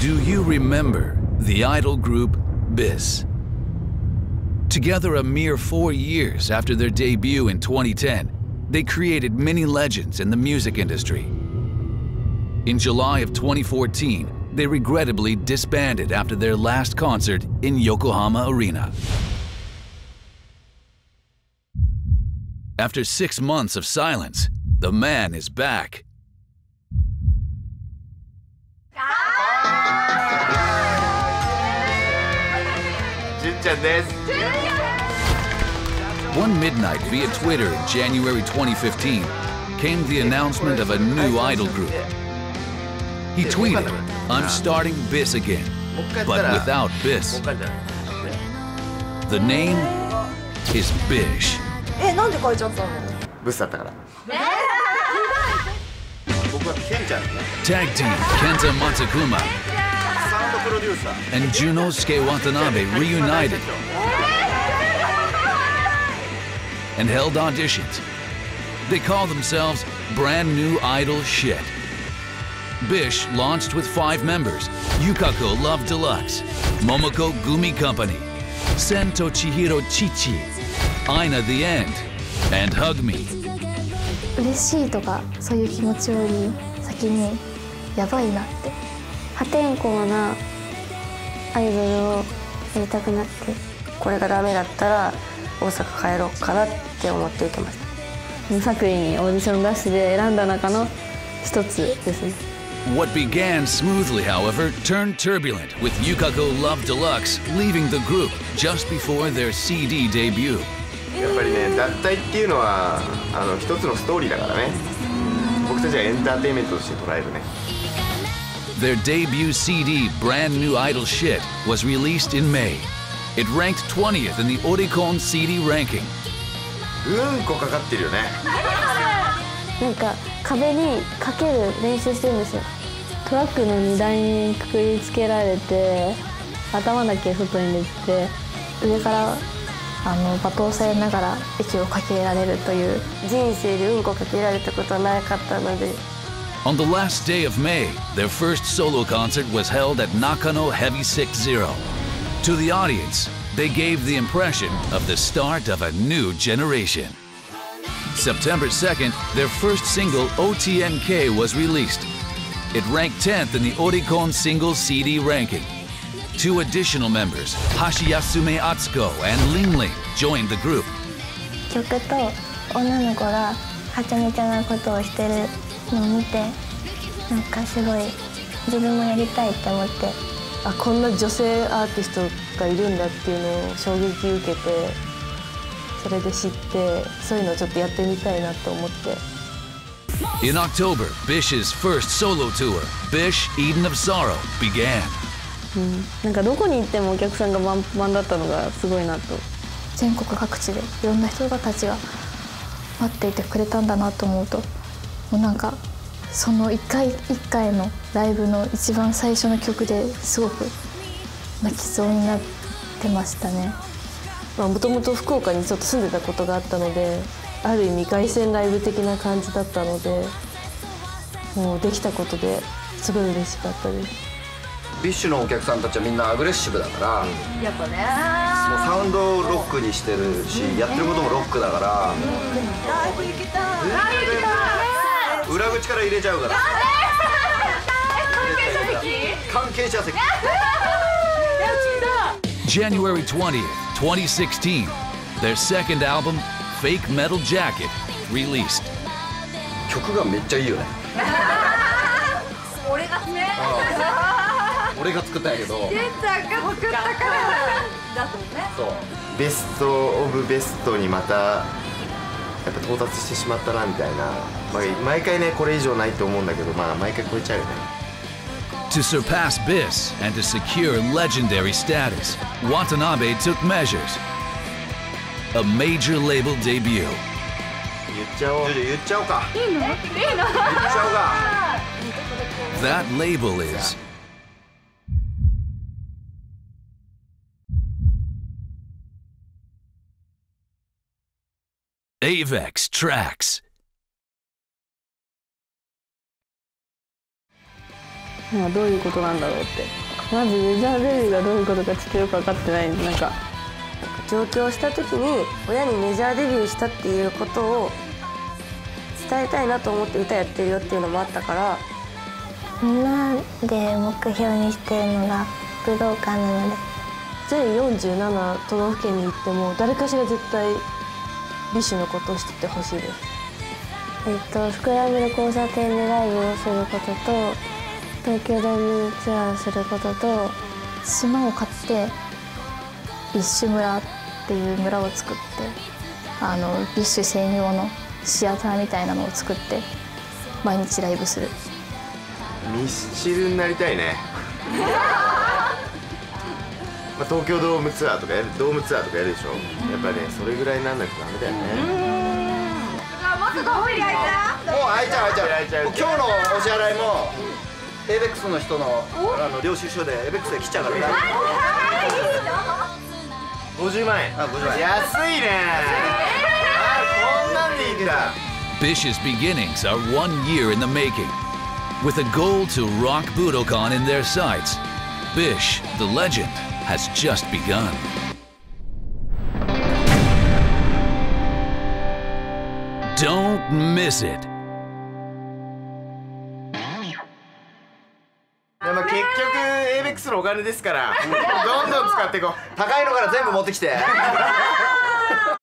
Do you remember the idol group BIS? Together a mere four years after their debut in 2010, they created many legends in the music industry. In July of 2014, they regrettably disbanded after their last concert in Yokohama Arena. After six months of silence, the man is back. One midnight via Twitter in January 2015 came the announcement of a new idol group. He tweeted, I'm starting BIS again, but without BIS. The name is Bish. えなんで変えちゃったのブスだったから僕はケンちゃん Tag team Kenta Matsukuma and Junosuke Watanabe reunited and held auditions. They call themselves Brand New Idol Shit. Bish launched with five members Yukako Love Deluxe, Momoko Gumi Company, Sento Chihiro Chichi, Aina the End, and Hug Me. 嬉しいとかそういう気持ちより先にやばいなって破天荒な アイドルをやりたくなってこれがダメだったら大阪帰ろうかなって思っていきました。無作為にオーディション出して選んだ中の一つですね。What began smoothly, however, turned turbulent with Yukako Love Deluxe leaving the group just before their CD debut. やっぱりね脱退っていうのはあの一つのストーリーだからね。僕たちはエンターテインメントとして捉えるね Their debut CD, Brand New Idol Shit, was released in May. It ranked 20th in the Oricon CD ranking. うんこかかってるよねなんか壁にかける練習してるんですよトラックの荷台にくくりつけられて頭だけ外に出て上からあの罵倒されながら息をかけられるという人生でうんこかけられたことはなかったので On the last day of May, their first solo concert was held at Nakano Heavy Sick Zero. To the audience, they gave the impression of the start of a new generation. September 2nd, their first single OTNK was released. It ranked 10th in the Oricon single CD ranking. Two additional members, Hashiyasume Atsuko and Ling Ling, joined the group. のを見てなんかすごい自分もやりたいって思って。あこんな女性アーティストがいるんだっていうのを衝撃受けてそれで知ってそういうのをちょっとやってみたいなと思って。In October, Bish's first solo tour, Bish Eden of Sorrow, began. なんかどこに行ってもお客さんが満帆だったのがすごいなと。全国各地でいろんな人たちが待っていてくれたんだなと思うともうなんかその一回一回のライブの一番最初の曲ですごく泣きそうになってましたね。もともと福岡にちょっと住んでたことがあったのである意味凱旋ライブ的な感じだったのでもうできたことですごい嬉しかったです。 BiSHのお客さんたちはみんなアグレッシブだからやっぱね。もうサウンドをロックにしてるしやってることもロックだから裏口から入れちゃうから。関係者席。January 20th, 2016, their second album, Fake Metal Jacket, released. 曲がめっちゃいいよね。俺がね。俺が作ったんやけど。ケンちゃんが作ったからだとね。そう。ベスト・オブ・ベストにまたやっぱ到達してしまったなみたいな、まあ、毎回ねこれ以上ないと思うんだけどまあ毎回超えちゃうよね To surpass BIS and to secure legendary status, Watanabe took measures. A major label debut. 言っちゃおう言っちゃおうかいいのいいの言っちゃおうか That label is Avex Tracks. まあどういうことなんだろうって。まずメジャーデビューがどういうことかちょっとよく分かってない。んでなんか上京した時に親にメジャーデビューしたっていうことを伝えたいなと思って歌やってるよっていうのもあったから。みんなで目標にしてるのが武道館なので。全47都道府県に行っても誰かしら絶対 BiSHのことを知っててほしいです。えっとスクランブル交差点でライブをすることと東京ドームツアーすることと島を買って BiSH村っていう村を作ってあの BiSH専用のシアターみたいなのを作って毎日ライブする。ミスチルになりたいね まあ東京ドームツアーとかやるドームツアーとかやるでしょ？やっぱねそれぐらいになんないとダメだよね。もっとどっぷり開いた？もう開いちゃう開いちゃう開いちゃう。もう今日のお支払いも avexの人のあの領収書でエイベックスで来ちゃうから。ね50万円。あ50万円。安いね。あこんなんでいいんだ。Bish's beginnings are one year in the making. With a goal to rock Budokan in their sights, Bish, the legend, has just begun. Don't miss it. でも結局 ABEX のお金ですから どんどん使っていこう高いのから全部持ってきて